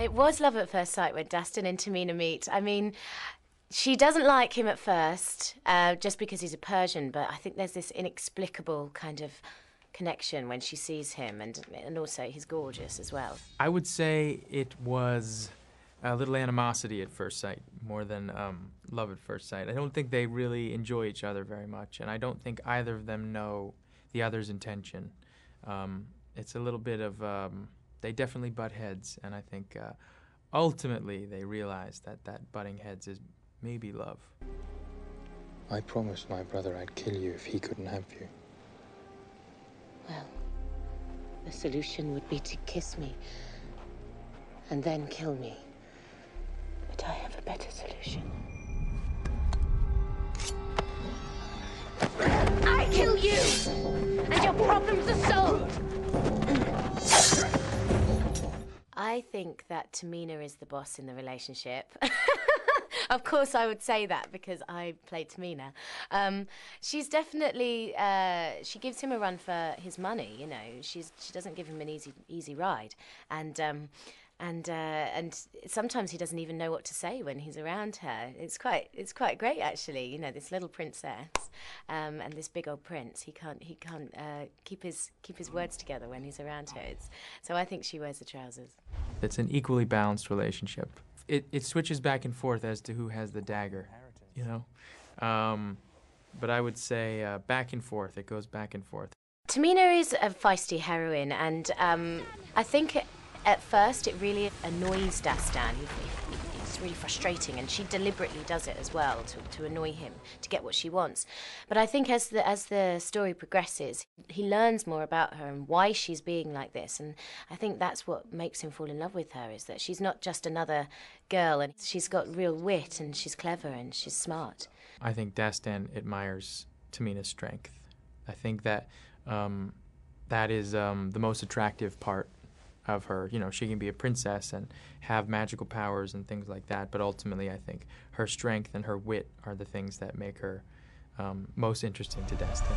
It was love at first sight when Dastan and Tamina meet. I mean, she doesn't like him at first, uh, just because he's a Persian, but I think there's this inexplicable kind of connection when she sees him, and and also he's gorgeous as well. I would say it was a little animosity at first sight more than um, love at first sight. I don't think they really enjoy each other very much, and I don't think either of them know the other's intention. Um, it's a little bit of um, they definitely butt heads, and I think uh, ultimately they realize that that butting heads is maybe love. I promised my brother I'd kill you if he couldn't have you. Well, the solution would be to kiss me and then kill me. But I have a better solution. I kill you! And your problems are solved! I think that Tamina is the boss in the relationship. of course, I would say that because I play Tamina. Um, she's definitely uh, she gives him a run for his money. You know, she's she doesn't give him an easy easy ride, and. Um, and uh, and sometimes he doesn't even know what to say when he's around her. It's quite it's quite great actually. You know, this little princess um, and this big old prince. He can't he can't uh, keep his keep his words together when he's around her. It's, so I think she wears the trousers. It's an equally balanced relationship. It it switches back and forth as to who has the dagger. You know, um, but I would say uh, back and forth. It goes back and forth. Tamina is a feisty heroine, and um, I think at first it really annoys Dastan. It's really frustrating, and she deliberately does it as well to, to annoy him to get what she wants. But I think as the as the story progresses, he learns more about her and why she's being like this, and I think that's what makes him fall in love with her is that she's not just another girl, and she's got real wit, and she's clever, and she's smart. I think Dastan admires Tamina's strength. I think that um, that is um, the most attractive part of her. You know, she can be a princess and have magical powers and things like that, but ultimately, I think her strength and her wit are the things that make her um, most interesting to Dastan.